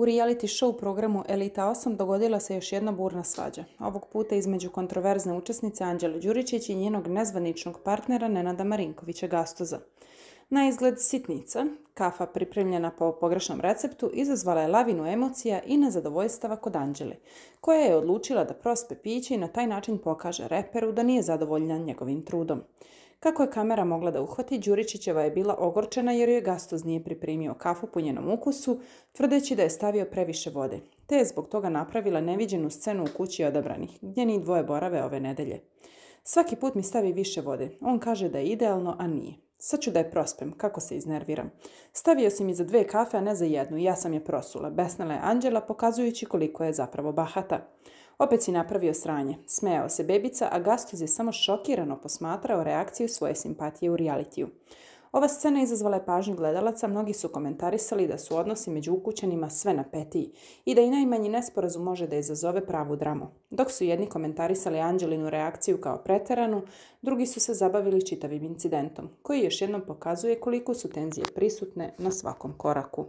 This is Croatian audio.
U reality show programu Elita 8 dogodila se još jedna burna svađa. Ovog puta između kontroverzne učesnice Anđele Đuričić i njenog nezvaničnog partnera Nenada Marinkovića Gastoza. Na izgled sitnica, kafa pripremljena po pogrešnom receptu, izazvala je lavinu emocija i nezadovoljstava kod Anđele, koja je odlučila da prospe piće i na taj način pokaže reperu da nije zadovoljna njegovim trudom. Kako je kamera mogla da uhvati, Đuričićeva je bila ogorčena jer joj Gastoz nije pripremio kafu po njenom ukusu, tvrdeći da je stavio previše vode, te je zbog toga napravila neviđenu scenu u kući odabranih, gdje ni dvoje borave ove nedelje. Svaki put mi stavi više vode. On kaže da je idealno, a nije. Sad ću da je prospem, kako se iznerviram. Stavio si mi za dve kafe, a ne za jednu ja sam je prosula. Besnala je Anđela, pokazujući koliko je zapravo bahata. Opet si napravio sranje. Smejao se bebica, a Gastuz je samo šokirano posmatrao reakciju svoje simpatije u realitiju. Ova scena izazvala je pažnju gledalaca, mnogi su komentarisali da su odnosi među ukućenima sve na petiji i da i najmanji nesporazum može da izazove pravu dramu. Dok su jedni komentarisali Anđelinu reakciju kao preteranu, drugi su se zabavili čitavim incidentom, koji još jednom pokazuje koliko su tenzije prisutne na svakom koraku.